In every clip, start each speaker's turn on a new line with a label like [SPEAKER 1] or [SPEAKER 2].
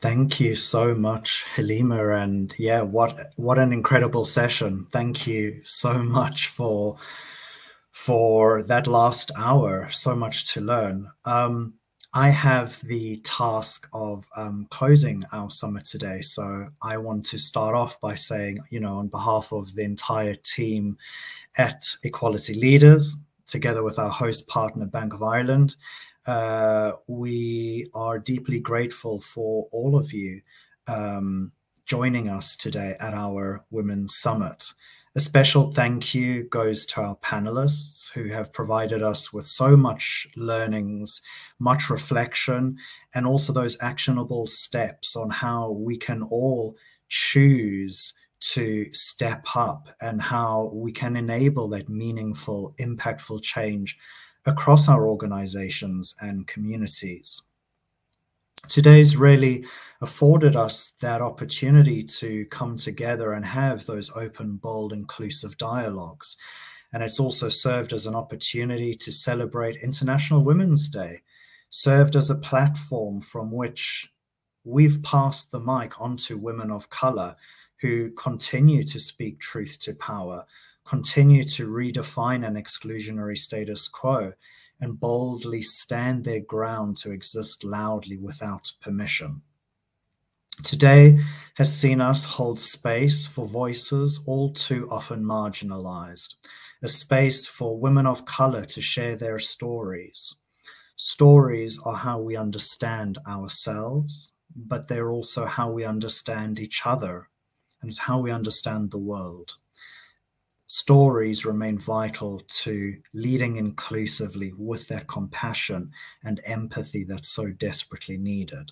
[SPEAKER 1] Thank you so much, Halima. And yeah, what what an incredible session. Thank you so much for for that last hour. So much to learn. Um, I have the task of um, closing our summit today. So I want to start off by saying, you know, on behalf of the entire team at Equality Leaders, together with our host partner, Bank of Ireland, uh, we are deeply grateful for all of you um, joining us today at our Women's Summit. A special thank you goes to our panelists who have provided us with so much learnings, much reflection, and also those actionable steps on how we can all choose to step up and how we can enable that meaningful, impactful change across our organizations and communities. Today's really afforded us that opportunity to come together and have those open, bold, inclusive dialogues. And it's also served as an opportunity to celebrate International Women's Day, served as a platform from which we've passed the mic onto women of color who continue to speak truth to power, continue to redefine an exclusionary status quo and boldly stand their ground to exist loudly without permission. Today has seen us hold space for voices all too often marginalized, a space for women of color to share their stories. Stories are how we understand ourselves, but they're also how we understand each other and it's how we understand the world stories remain vital to leading inclusively with that compassion and empathy that's so desperately needed.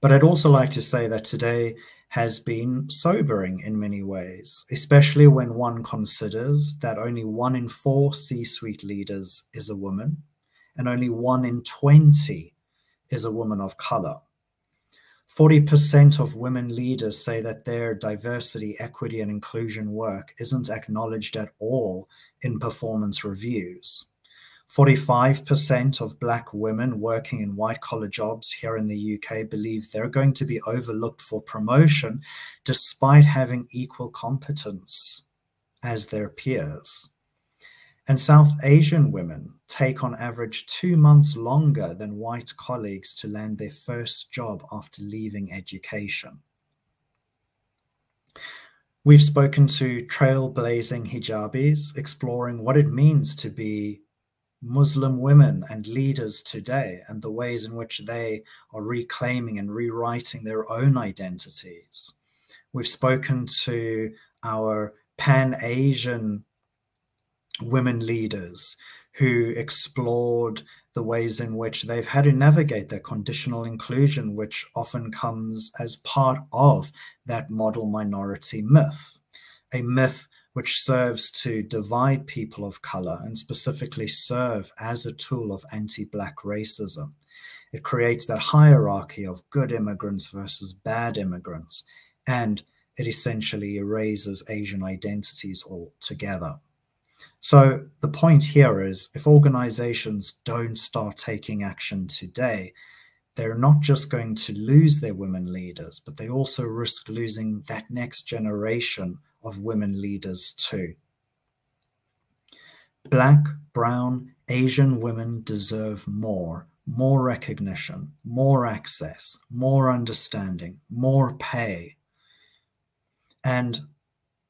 [SPEAKER 1] But I'd also like to say that today has been sobering in many ways, especially when one considers that only one in four C suite leaders is a woman and only one in 20 is a woman of color. 40% of women leaders say that their diversity, equity, and inclusion work isn't acknowledged at all in performance reviews. 45% of Black women working in white collar jobs here in the UK believe they're going to be overlooked for promotion despite having equal competence as their peers. And South Asian women take on average two months longer than white colleagues to land their first job after leaving education. We've spoken to trailblazing hijabis, exploring what it means to be Muslim women and leaders today and the ways in which they are reclaiming and rewriting their own identities. We've spoken to our Pan Asian women leaders who explored the ways in which they've had to navigate their conditional inclusion, which often comes as part of that model minority myth, a myth which serves to divide people of color and specifically serve as a tool of anti Black racism. It creates that hierarchy of good immigrants versus bad immigrants, and it essentially erases Asian identities altogether. So the point here is if organizations don't start taking action today, they're not just going to lose their women leaders, but they also risk losing that next generation of women leaders too. Black, brown, Asian women deserve more, more recognition, more access, more understanding, more pay. And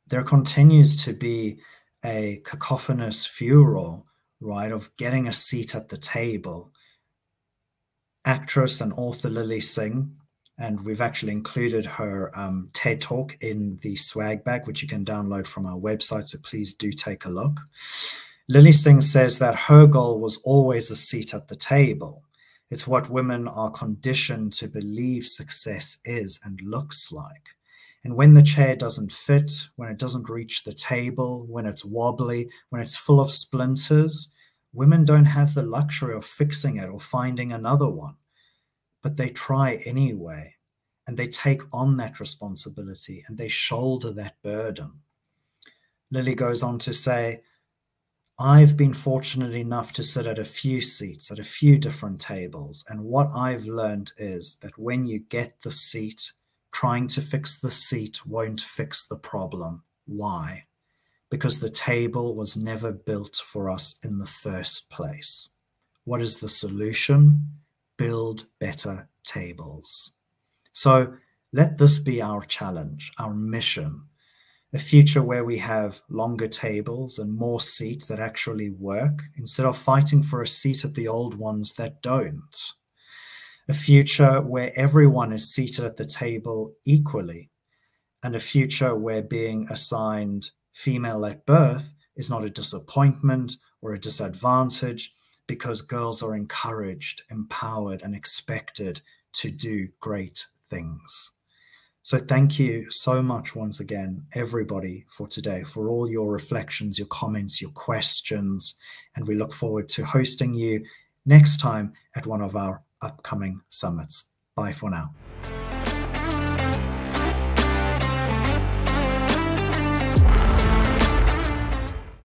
[SPEAKER 1] there continues to be a cacophonous furor, right, of getting a seat at the table. Actress and author Lilly Singh, and we've actually included her um, TED talk in the swag bag, which you can download from our website. So please do take a look. Lilly Singh says that her goal was always a seat at the table. It's what women are conditioned to believe success is and looks like. And when the chair doesn't fit, when it doesn't reach the table, when it's wobbly, when it's full of splinters, women don't have the luxury of fixing it or finding another one. But they try anyway. And they take on that responsibility and they shoulder that burden. Lilly goes on to say, I've been fortunate enough to sit at a few seats, at a few different tables. And what I've learned is that when you get the seat, trying to fix the seat won't fix the problem. Why? Because the table was never built for us in the first place. What is the solution? Build better tables. So let this be our challenge, our mission a future where we have longer tables and more seats that actually work instead of fighting for a seat at the old ones that don't. A future where everyone is seated at the table equally, and a future where being assigned female at birth is not a disappointment or a disadvantage because girls are encouraged, empowered, and expected to do great things. So thank you so much once again, everybody, for today, for all your reflections, your comments, your questions. And we look forward to hosting you next time at one of our upcoming summits. Bye for now.